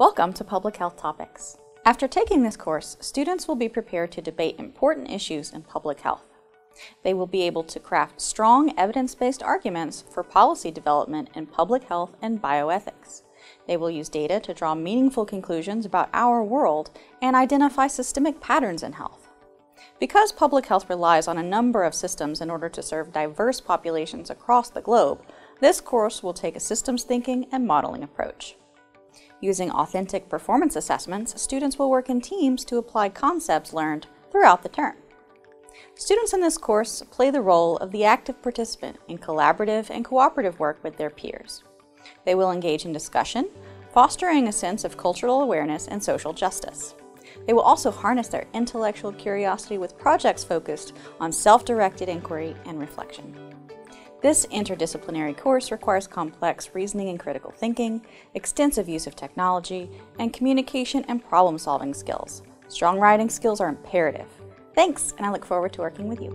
Welcome to Public Health Topics. After taking this course, students will be prepared to debate important issues in public health. They will be able to craft strong evidence-based arguments for policy development in public health and bioethics. They will use data to draw meaningful conclusions about our world and identify systemic patterns in health. Because public health relies on a number of systems in order to serve diverse populations across the globe, this course will take a systems thinking and modeling approach. Using authentic performance assessments, students will work in teams to apply concepts learned throughout the term. Students in this course play the role of the active participant in collaborative and cooperative work with their peers. They will engage in discussion, fostering a sense of cultural awareness and social justice. They will also harness their intellectual curiosity with projects focused on self-directed inquiry and reflection. This interdisciplinary course requires complex reasoning and critical thinking, extensive use of technology, and communication and problem-solving skills. Strong writing skills are imperative. Thanks, and I look forward to working with you.